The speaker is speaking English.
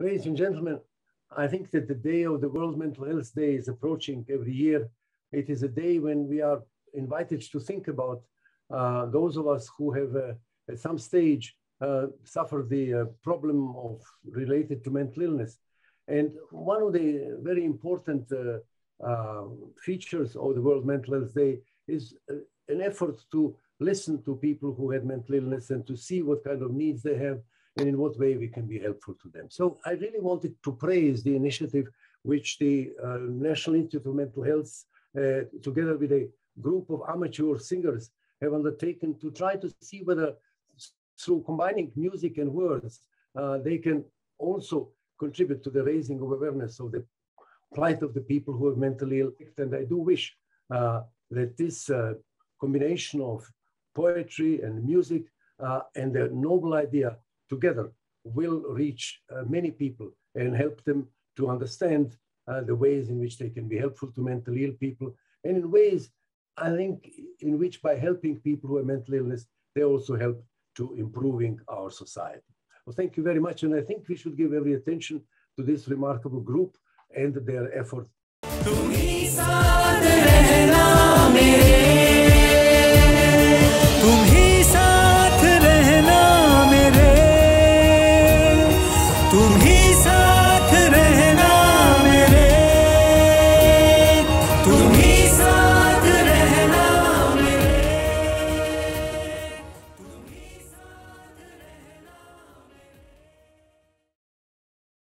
Ladies and gentlemen, I think that the day of the World Mental Health Day is approaching every year. It is a day when we are invited to think about uh, those of us who have uh, at some stage uh, suffered the uh, problem of related to mental illness. And one of the very important uh, uh, features of the World Mental Health Day is an effort to listen to people who had mental illness and to see what kind of needs they have and in what way we can be helpful to them. So I really wanted to praise the initiative which the uh, National Institute of Mental Health, uh, together with a group of amateur singers, have undertaken to try to see whether through combining music and words, uh, they can also contribute to the raising of awareness of the plight of the people who are mentally ill. And I do wish uh, that this uh, combination of poetry and music uh, and the noble idea together will reach uh, many people and help them to understand uh, the ways in which they can be helpful to mentally ill people and in ways I think in which by helping people who have mental illness, they also help to improving our society. Well, thank you very much. And I think we should give every attention to this remarkable group and their effort.